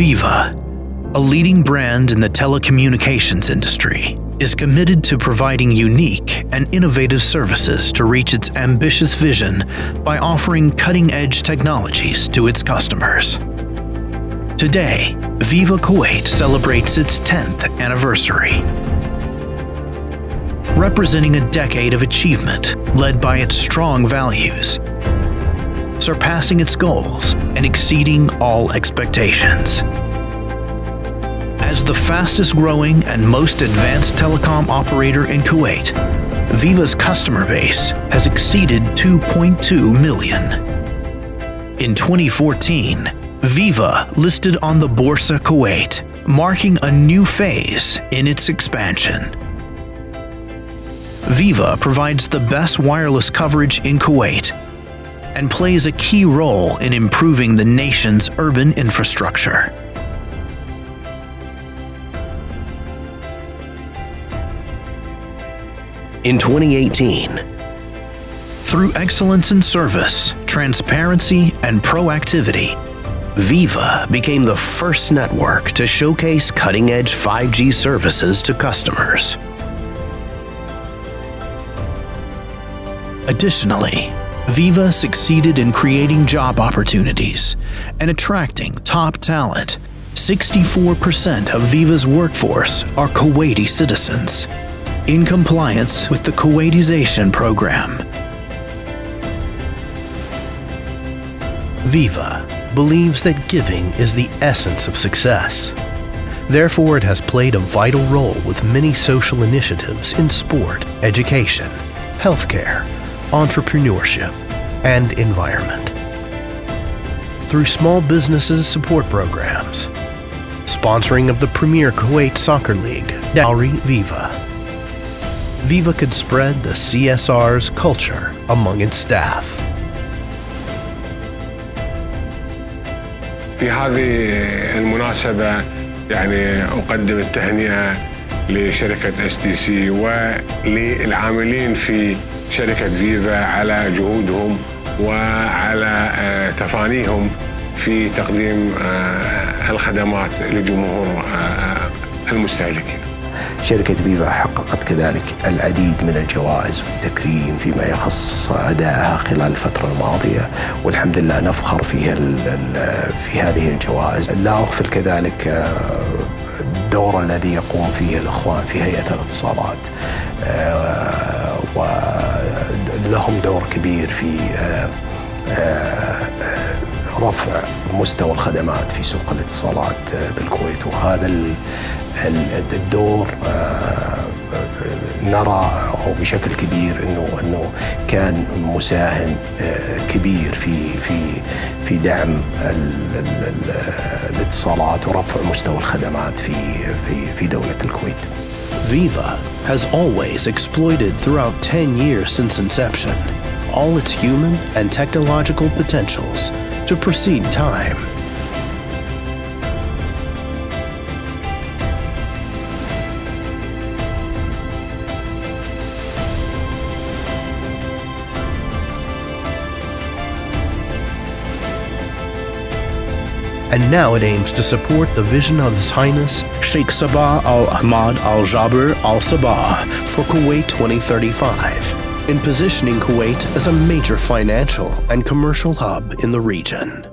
Viva, a leading brand in the telecommunications industry, is committed to providing unique and innovative services to reach its ambitious vision by offering cutting-edge technologies to its customers. Today, Viva Kuwait celebrates its 10th anniversary. Representing a decade of achievement led by its strong values, surpassing its goals and exceeding all expectations. As the fastest growing and most advanced telecom operator in Kuwait, Viva's customer base has exceeded 2.2 million. In 2014, Viva listed on the Borsa Kuwait, marking a new phase in its expansion. Viva provides the best wireless coverage in Kuwait and plays a key role in improving the nation's urban infrastructure. In 2018, through excellence in service, transparency, and proactivity, Viva became the first network to showcase cutting-edge 5G services to customers. Additionally, Viva succeeded in creating job opportunities and attracting top talent. 64% of Viva's workforce are Kuwaiti citizens in compliance with the Kuwaitization program. Viva believes that giving is the essence of success. Therefore, it has played a vital role with many social initiatives in sport, education, healthcare, entrepreneurship, and environment. Through small businesses support programs, sponsoring of the premier Kuwait Soccer League, Dawri Viva. Viva could spread the CSR's culture among its staff. في هذه المناسبة يعني أقدم التهنئة لشركة اس تي سي وللعاملين في شركة فيفا على جهودهم وعلى تفانيهم في تقديم الخدمات لجمهور المستهلكين. شركة فيفا حققت كذلك العديد من الجوائز والتكريم فيما يخص أدائها خلال الفترة الماضية والحمد لله نفخر في في هذه الجوائز لا أغفل كذلك الدور الذي يقوم فيه الإخوان في هيئة الاتصالات. ولهم دور كبير في رفع مستوى الخدمات في سوق الاتصالات بالكويت. وهذا الدور نرى بشكل كبير انه انه كان مساهم كبير في في في دعم الاتصالات ورفع مستوى الخدمات في في في دوله الكويت. Viva has always exploited throughout 10 years since inception all its human and technological potentials to precede time. And now it aims to support the vision of His Highness Sheikh Sabah Al Ahmad Al Jaber Al Sabah for Kuwait 2035, in positioning Kuwait as a major financial and commercial hub in the region.